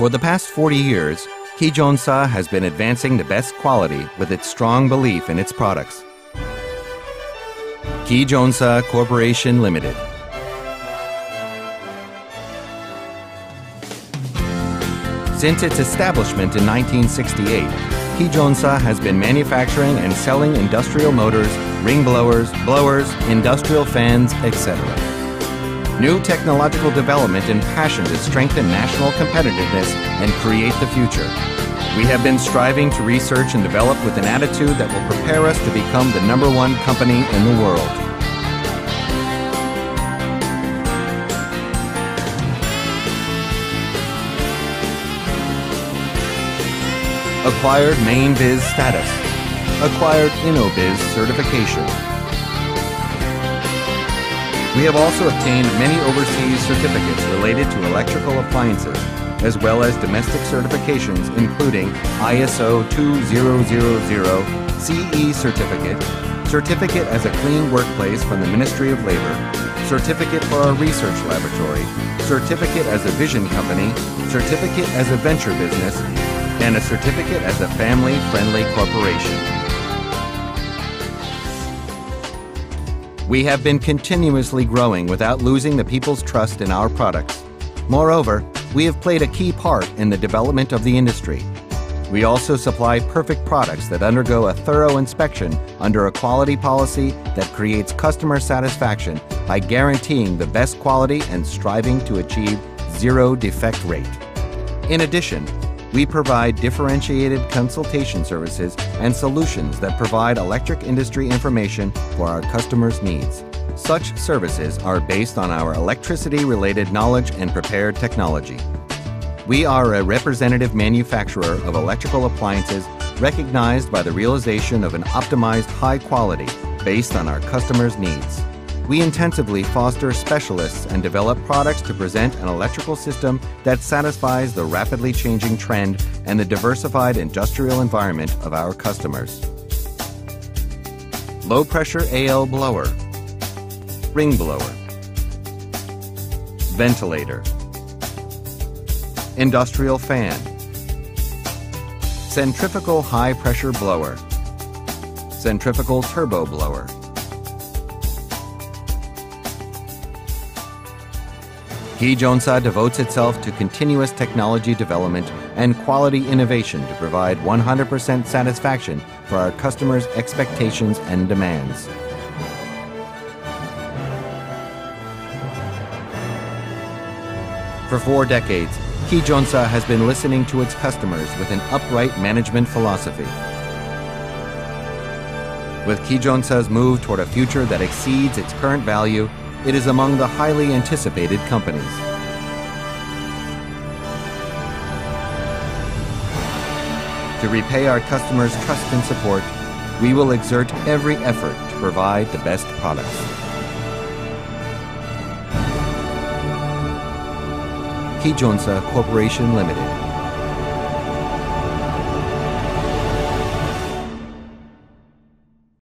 For the past 40 years, Kijeonsa has been advancing the best quality with its strong belief in its products. Kijeonsa Corporation Limited. Since its establishment in 1968, Kijeonsa has been manufacturing and selling industrial motors, ring blowers, blowers, industrial fans, etc. New technological development and passion to strengthen national competitiveness and create the future. We have been striving to research and develop with an attitude that will prepare us to become the number one company in the world. Acquired Main Biz status. Acquired InnoBiz certification. We have also obtained many overseas certificates related to electrical appliances, as well as domestic certifications including ISO 2000 CE certificate, certificate as a clean workplace from the Ministry of Labor, certificate for our research laboratory, certificate as a vision company, certificate as a venture business, and a certificate as a family friendly corporation. We have been continuously growing without losing the people's trust in our products. Moreover, we have played a key part in the development of the industry. We also supply perfect products that undergo a thorough inspection under a quality policy that creates customer satisfaction by guaranteeing the best quality and striving to achieve zero defect rate. In addition, we provide differentiated consultation services and solutions that provide electric industry information for our customers' needs. Such services are based on our electricity related knowledge and prepared technology. We are a representative manufacturer of electrical appliances recognized by the realization of an optimized high quality based on our customers' needs. We intensively foster specialists and develop products to present an electrical system that satisfies the rapidly changing trend and the diversified industrial environment of our customers. Low pressure AL blower, ring blower, ventilator, industrial fan, centrifugal high pressure blower, centrifugal turbo blower. Kijeonsa devotes itself to continuous technology development and quality innovation to provide 100% satisfaction for our customers' expectations and demands. For four decades, Kijeonsa has been listening to its customers with an upright management philosophy. With Kijeonsa's move toward a future that exceeds its current value, it is among the highly anticipated companies. To repay our customers' trust and support, we will exert every effort to provide the best products. Kijeonsa Corporation Limited